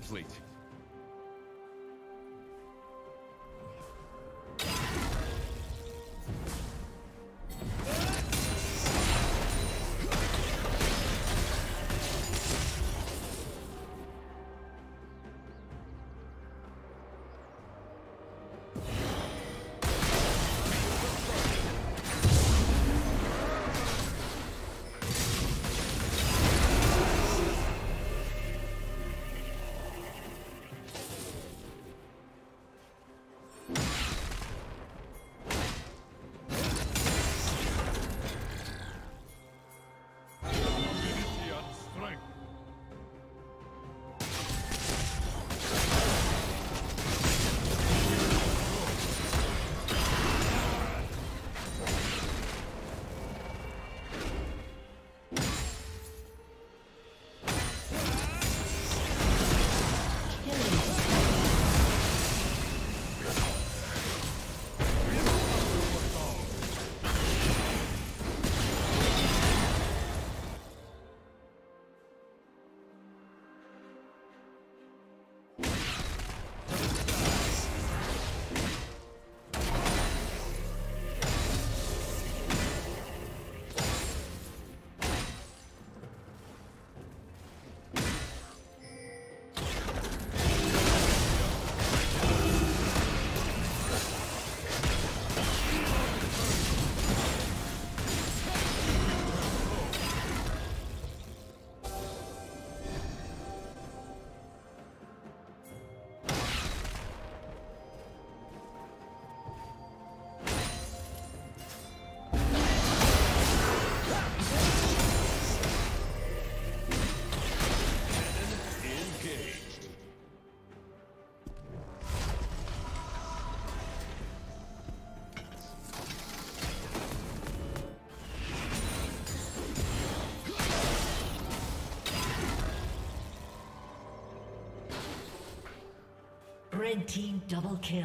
complete. Team double kill.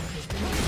Thank you.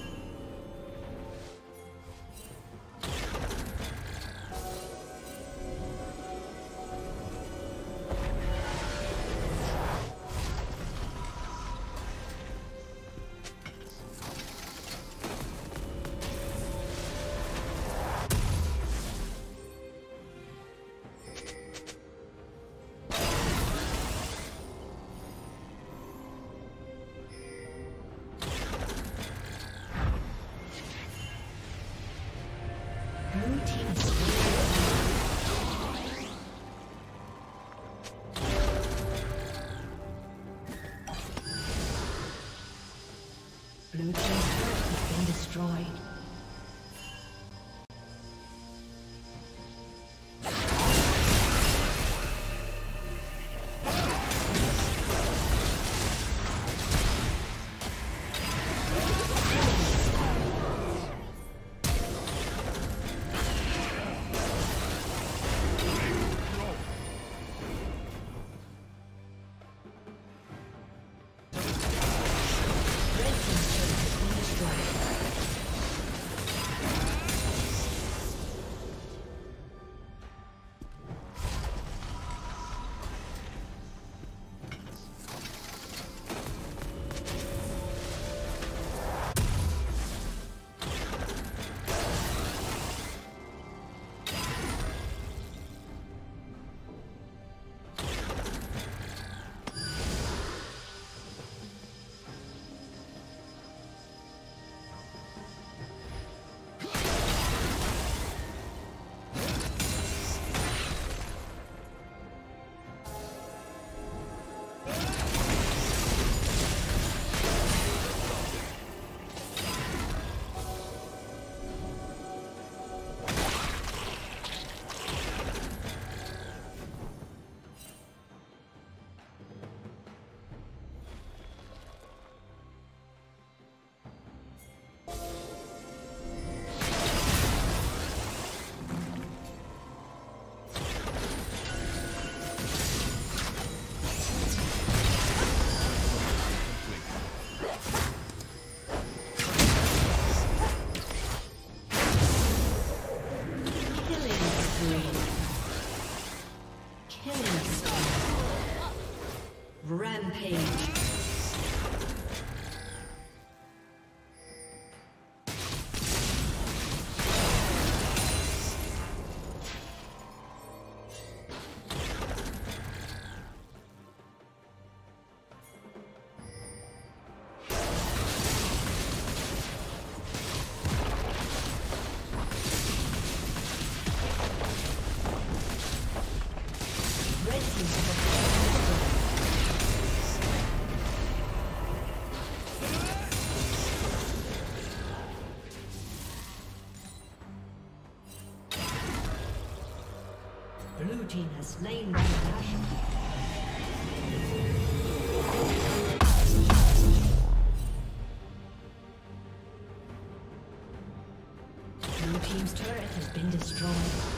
Team has slain Baron Blue team's turret has been destroyed.